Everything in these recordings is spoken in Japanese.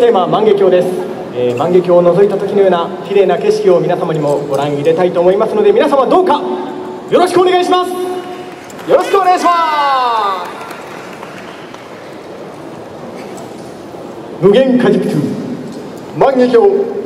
テーマ万華鏡です、えー、万華鏡を覗いた時のような綺麗な景色を皆様にもご覧入れたいと思いますので皆様どうかよろしくお願いします。よろしくお願いします。無限カジプトゥ万華鏡。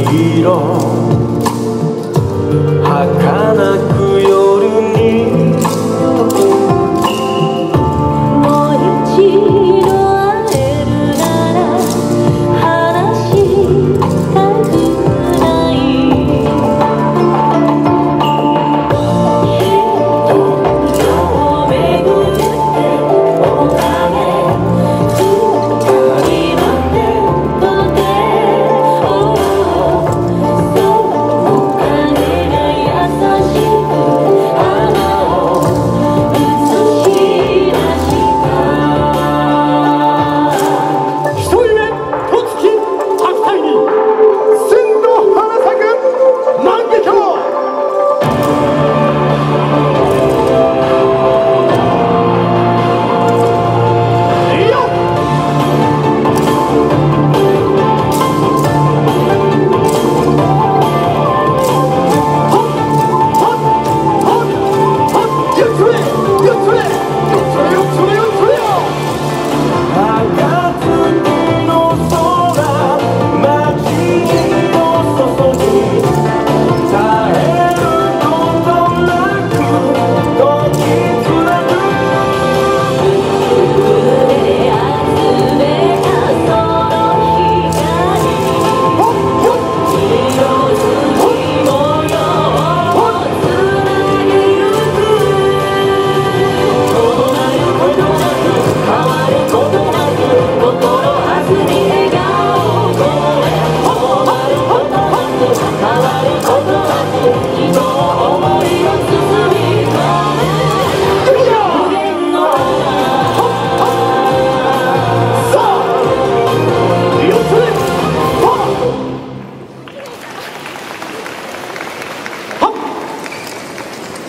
な色。儚く夜に。溶け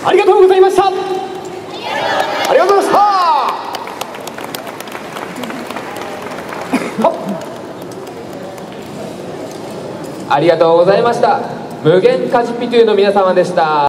ありがとうございました。ありがとうございました。ありがとうございました。無限カジピトゥの皆様でした